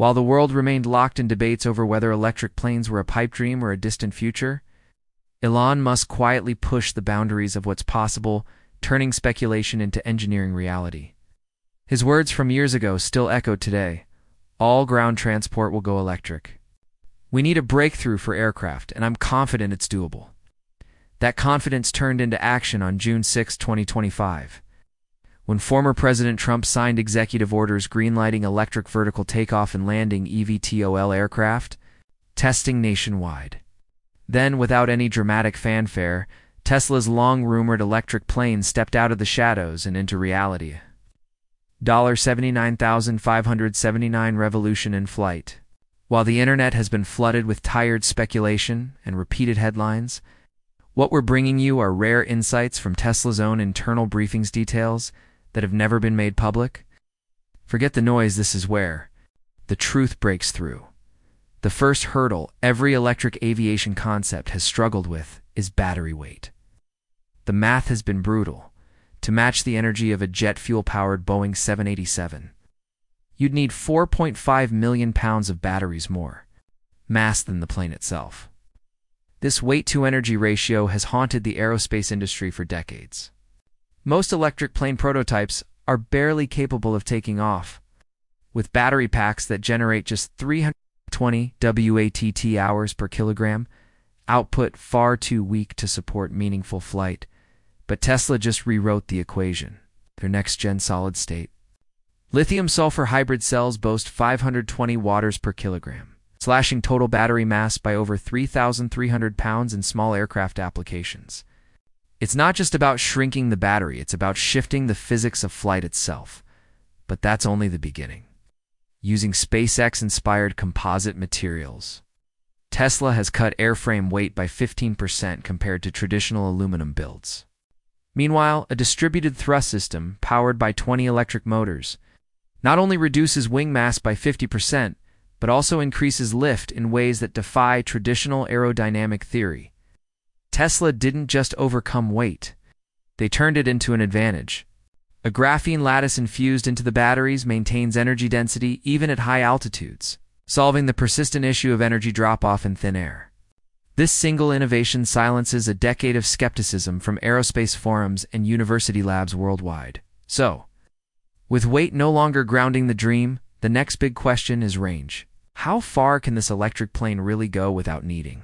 While the world remained locked in debates over whether electric planes were a pipe dream or a distant future, Elon Musk quietly pushed the boundaries of what's possible, turning speculation into engineering reality. His words from years ago still echo today. All ground transport will go electric. We need a breakthrough for aircraft, and I'm confident it's doable. That confidence turned into action on June 6, 2025 when former President Trump signed executive orders greenlighting electric vertical takeoff and landing EVTOL aircraft, testing nationwide. Then, without any dramatic fanfare, Tesla's long rumored electric plane stepped out of the shadows and into reality. 79,579 revolution in flight. While the internet has been flooded with tired speculation and repeated headlines, what we're bringing you are rare insights from Tesla's own internal briefings details that have never been made public? Forget the noise, this is where the truth breaks through. The first hurdle every electric aviation concept has struggled with is battery weight. The math has been brutal. To match the energy of a jet fuel powered Boeing 787, you'd need 4.5 million pounds of batteries more, mass than the plane itself. This weight to energy ratio has haunted the aerospace industry for decades. Most electric plane prototypes are barely capable of taking off, with battery packs that generate just 320 WATT hours per kilogram, output far too weak to support meaningful flight. But Tesla just rewrote the equation, their next-gen solid-state. Lithium-sulfur hybrid cells boast 520 watts per kilogram, slashing total battery mass by over 3,300 pounds in small aircraft applications. It's not just about shrinking the battery, it's about shifting the physics of flight itself. But that's only the beginning. Using SpaceX inspired composite materials, Tesla has cut airframe weight by 15% compared to traditional aluminum builds. Meanwhile, a distributed thrust system, powered by 20 electric motors, not only reduces wing mass by 50%, but also increases lift in ways that defy traditional aerodynamic theory. Tesla didn't just overcome weight, they turned it into an advantage. A graphene lattice infused into the batteries maintains energy density even at high altitudes, solving the persistent issue of energy drop-off in thin air. This single innovation silences a decade of skepticism from aerospace forums and university labs worldwide. So, with weight no longer grounding the dream, the next big question is range. How far can this electric plane really go without needing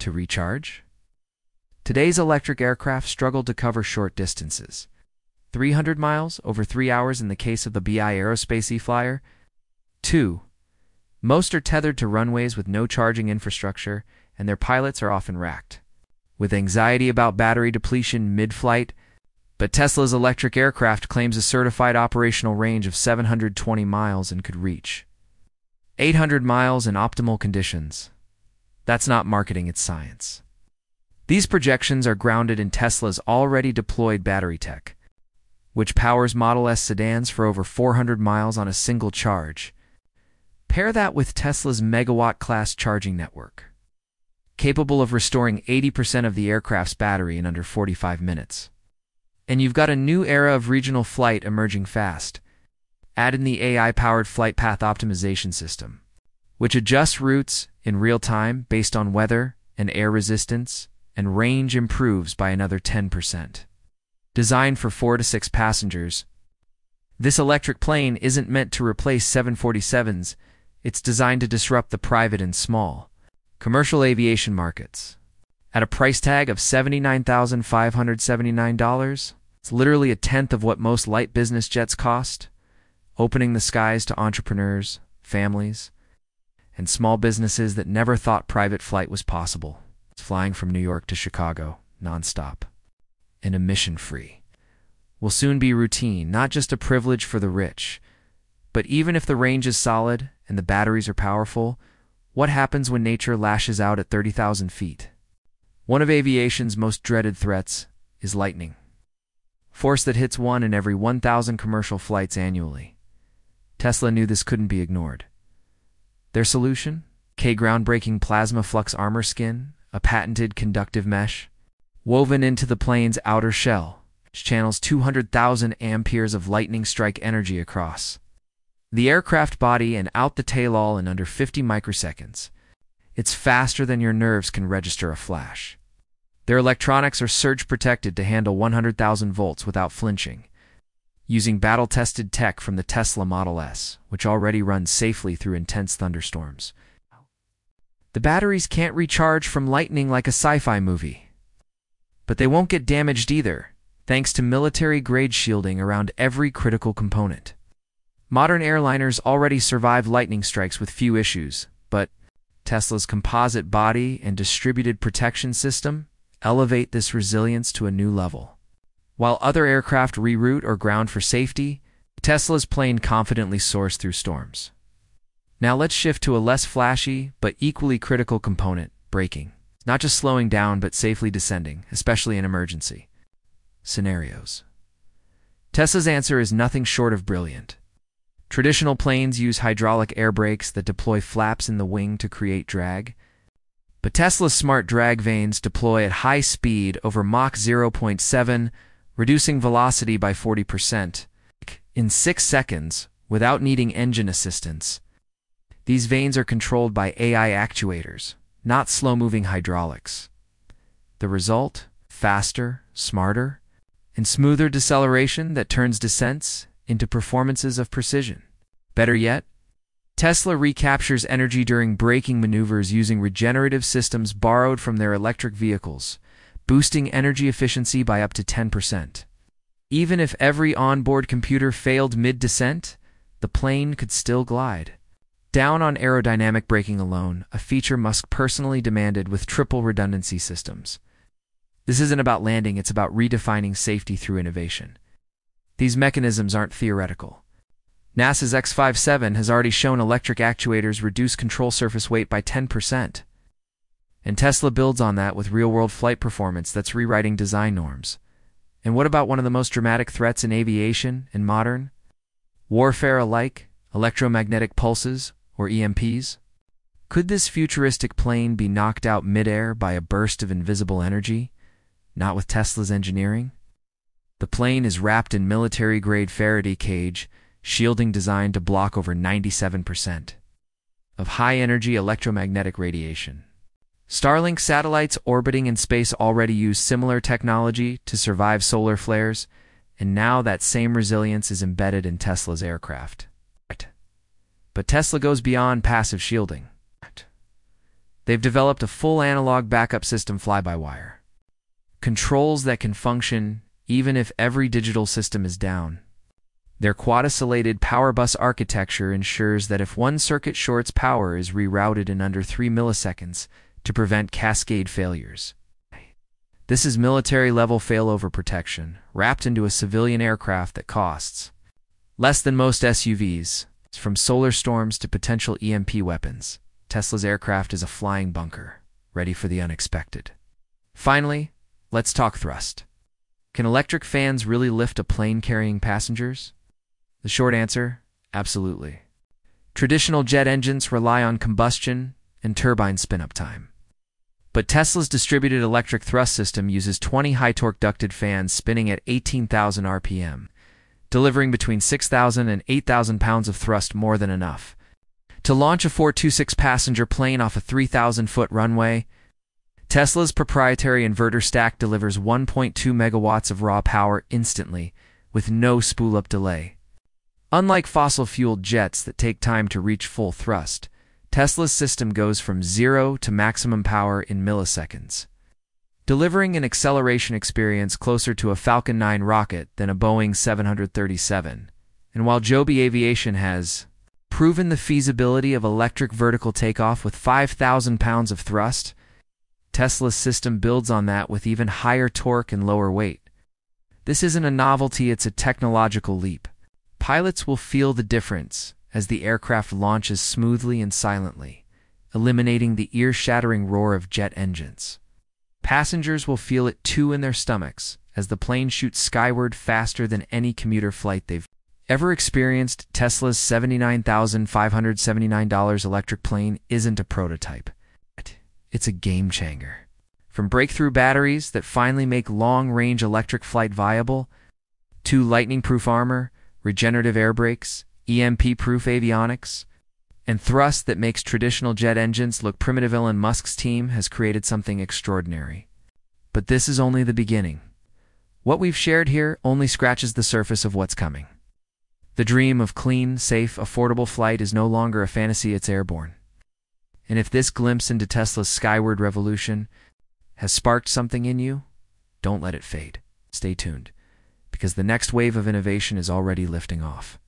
to recharge? Today's electric aircraft struggle to cover short distances. 300 miles, over three hours in the case of the Bye Aerospace E-Flyer. 2. Most are tethered to runways with no charging infrastructure, and their pilots are often racked. With anxiety about battery depletion mid-flight, but Tesla's electric aircraft claims a certified operational range of 720 miles and could reach 800 miles in optimal conditions. That's not marketing, it's science. These projections are grounded in Tesla's already deployed battery tech, which powers Model S sedans for over 400 miles on a single charge. Pair that with Tesla's megawatt-class charging network, capable of restoring 80% of the aircraft's battery in under 45 minutes. And you've got a new era of regional flight emerging fast. Add in the AI-powered flight path optimization system, which adjusts routes in real time based on weather and air resistance and range improves by another 10%. Designed for 4 to 6 passengers, this electric plane isn't meant to replace 747s, it's designed to disrupt the private and small commercial aviation markets. At a price tag of $79,579, it's literally a tenth of what most light business jets cost, opening the skies to entrepreneurs, families, and small businesses that never thought private flight was possible flying from New York to Chicago, nonstop, and emission free, will soon be routine, not just a privilege for the rich. But even if the range is solid and the batteries are powerful, what happens when nature lashes out at 30,000 feet? One of aviation's most dreaded threats is lightning. Force that hits one in every 1,000 commercial flights annually. Tesla knew this couldn't be ignored. Their solution? K groundbreaking plasma flux armor skin a patented conductive mesh, woven into the plane's outer shell, channels 200,000 amperes of lightning strike energy across. the aircraft body and out the tail all in under 50 microseconds. It's faster than your nerves can register a flash. Their electronics are surge protected to handle 100,000 volts without flinching, using battle tested tech from the Tesla Model S, which already runs safely through intense thunderstorms. The batteries can't recharge from lightning like a sci fi movie. But they won't get damaged either, thanks to military grade shielding around every critical component. Modern airliners already survive lightning strikes with few issues, but Tesla's composite body and distributed protection system elevate this resilience to a new level. While other aircraft reroute or ground for safety, Tesla's plane confidently soars through storms. Now let's shift to a less flashy but equally critical component, braking. Not just slowing down but safely descending, especially in emergency scenarios. Tesla's answer is nothing short of brilliant. Traditional planes use hydraulic air brakes that deploy flaps in the wing to create drag. But Tesla's smart drag vanes deploy at high speed over Mach 0.7, reducing velocity by 40%, in 6 seconds without needing engine assistance. These vanes are controlled by AI actuators, not slow-moving hydraulics. The result? Faster, smarter, and smoother deceleration that turns descents into performances of precision. Better yet, Tesla recaptures energy during braking maneuvers using regenerative systems borrowed from their electric vehicles, boosting energy efficiency by up to 10%. Even if every onboard computer failed mid-descent, the plane could still glide. Down on aerodynamic braking alone, a feature Musk personally demanded with triple redundancy systems. This isn't about landing, it's about redefining safety through innovation. These mechanisms aren't theoretical. NASA's X-57 has already shown electric actuators reduce control surface weight by 10%. And Tesla builds on that with real-world flight performance that's rewriting design norms. And what about one of the most dramatic threats in aviation and modern warfare alike, electromagnetic pulses, or EMPs? Could this futuristic plane be knocked out midair by a burst of invisible energy? Not with Tesla's engineering? The plane is wrapped in military-grade Faraday cage, shielding designed to block over 97% of high-energy electromagnetic radiation. Starlink satellites orbiting in space already use similar technology to survive solar flares, and now that same resilience is embedded in Tesla's aircraft. But Tesla goes beyond passive shielding. They've developed a full analog backup system fly-by-wire. Controls that can function even if every digital system is down. Their quad-oscillated power bus architecture ensures that if one circuit shorts power is rerouted in under 3 milliseconds to prevent cascade failures. This is military-level failover protection, wrapped into a civilian aircraft that costs less than most SUVs, from solar storms to potential EMP weapons. Tesla's aircraft is a flying bunker, ready for the unexpected. Finally, let's talk thrust. Can electric fans really lift a plane carrying passengers? The short answer, absolutely. Traditional jet engines rely on combustion and turbine spin-up time. But Tesla's distributed electric thrust system uses 20 high-torque ducted fans spinning at 18,000 RPM, delivering between 6,000 and 8,000 pounds of thrust more than enough. To launch a 426 passenger plane off a 3,000-foot runway, Tesla's proprietary inverter stack delivers 1.2 megawatts of raw power instantly, with no spool-up delay. Unlike fossil-fueled jets that take time to reach full thrust, Tesla's system goes from zero to maximum power in milliseconds, delivering an acceleration experience closer to a Falcon 9 rocket than a Boeing 737. And while Joby Aviation has proven the feasibility of electric vertical takeoff with 5,000 pounds of thrust, Tesla's system builds on that with even higher torque and lower weight. This isn't a novelty, it's a technological leap. Pilots will feel the difference as the aircraft launches smoothly and silently, eliminating the ear-shattering roar of jet engines. Passengers will feel it too in their stomachs as the plane shoots skyward faster than any commuter flight they've ever experienced. Tesla's $79,579 electric plane isn't a prototype. It's a game changer. From breakthrough batteries that finally make long-range electric flight viable, to lightning-proof armor, regenerative air brakes, EMP-proof avionics, and thrust that makes traditional jet engines look primitive Elon Musk's team has created something extraordinary. But this is only the beginning. What we've shared here only scratches the surface of what's coming. The dream of clean, safe, affordable flight is no longer a fantasy, it's airborne. And if this glimpse into Tesla's skyward revolution has sparked something in you, don't let it fade. Stay tuned, because the next wave of innovation is already lifting off.